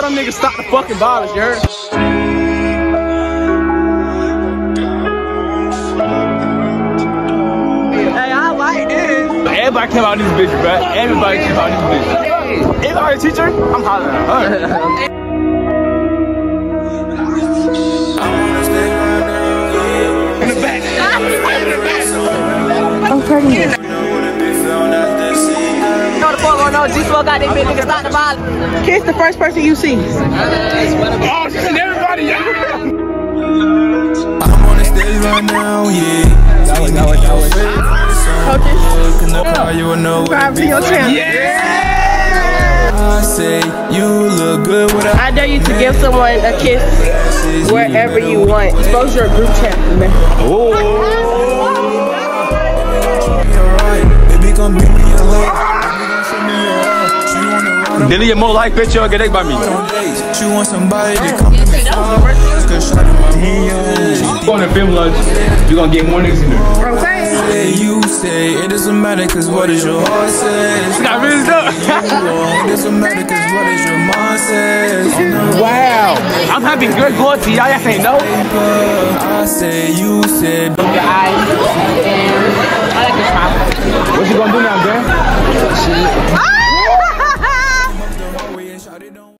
tell them niggas stop the fucking violence, you heard? Hey, I like this. Everybody came out this bitch, bro. Everybody came out this bitch. Everybody teacher, I'm hollering at her. In the back. I'm pregnant. know the fuck going. G-Smoke got that big nigga stop the violence. Kiss the first person you see. Oh, she's everybody, yeah. I'm on the stage right now, yeah. That was, that was, that was. Coaches, In car, you know what subscribe to your channel. I say you look good without I dare you to give someone a kiss wherever you want. Expose your group chat, man. Alright, Then you more like bitch, you'll get it by me. on dates. She want somebody to come to me far. Cause shawty my man. Going to film lunch, you're gonna get more niggas in there. Okay. Say you say it doesn't matter cause what is your heart says. Got rizzed up. It doesn't matter cause what is your mind says. Oh, wow. I'm having good going to y'all, y'all ain't know. I say you said Your eyes.